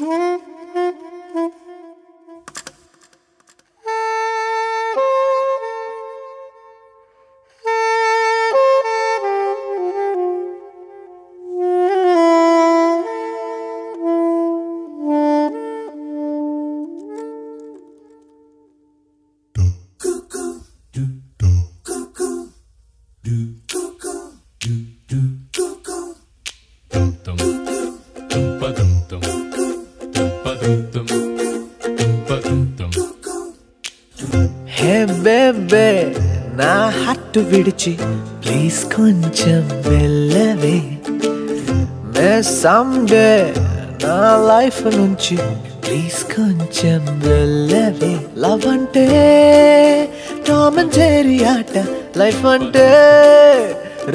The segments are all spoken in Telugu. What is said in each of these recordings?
Mm-hmm. హట్టు విడిచి ప్లీజ్ కొంచెం వెళ్ళవే. మే సమ్డే నా లైఫ్ నుంచి ప్లీజ్ కొంచెం వెళ్ళవే. లవ్ అంటే టామ్ అండ్ జెరీ ఆట లైఫ్ అంటే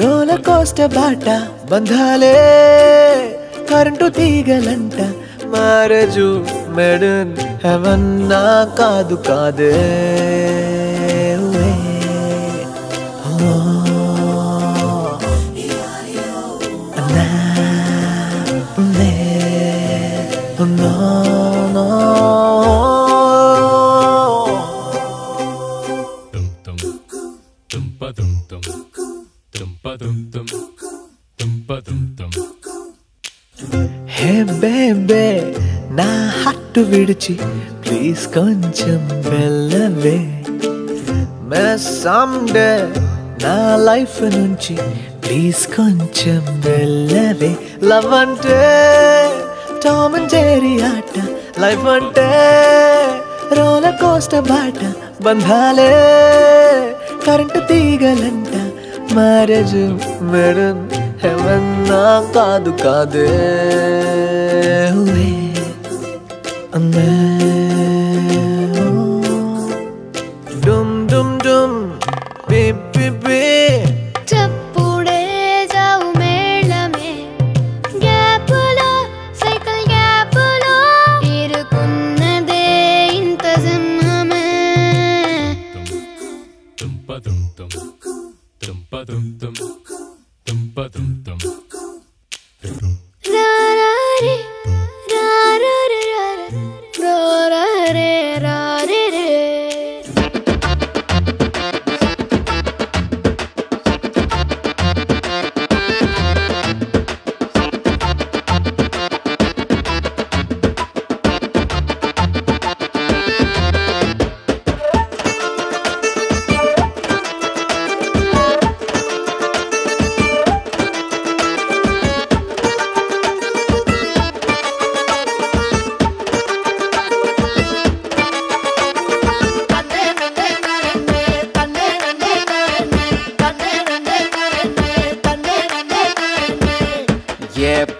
రోల కోస్ట బాట బంధాలే కరెంటు తీగలంట మ్యారేజు మెడన్ హెవన్ నా కాదు కాదే. హే బేబే నా హట్టు విడిచి ప్లీజ్ కొంచెం వెళ్ళవే. మే సమ్డే నా లైఫ్ నుంచి ప్లీజ్ కొంచెం వెళ్ళవే. లవ్ అంటే టామ్ అండ్ జెరీ ఆట లైఫ్ అంటే రోలర్ కోస్టర్ బాట బంధాలే కరెంటు తీగలంట మ్యారేజ్ మెడన్ హెవెన్ నా కాదు కాదే. అమ్మే. button.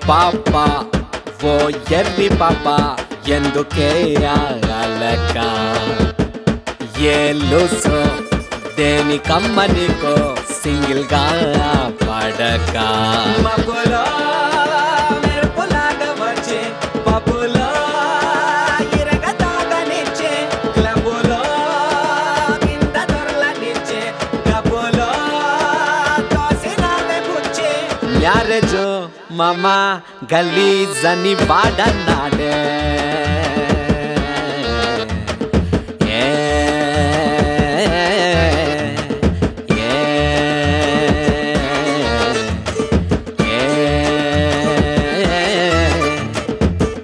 పాప ఓ ఎర్రి పాప ఎందుకే అలక ఏ లూసు దేనికమ్మ నీకో సింగిల్గా పడక మబ్బులో మామ గలీజని వాడన్నాడే. ఏ,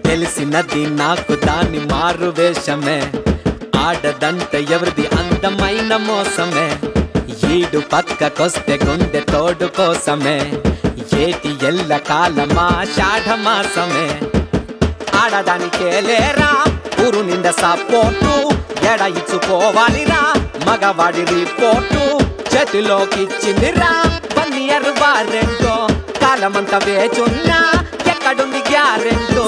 తెలిసినది నాకు దాని మారు వేషమే. ఆడదంటే ఎవరిది అందమైన మోసమే. ఈడు పక్కకొస్తే గుండె తోడు కోసమే. చేతి ఎల్ల కాలమా షాఢ మాసమే ఆడదానికే లేరా ఊరు నిండ సపోర్టు ఎడ ఇచ్చుకోవాలిరా మగవాడి రిపోర్టు చేతిలోకి ఇచ్చిందిరా వన్ ఇయర్ వారెంటో కాలమంతా వేచున్నా ఎక్కడుంది గ్యారెంటో.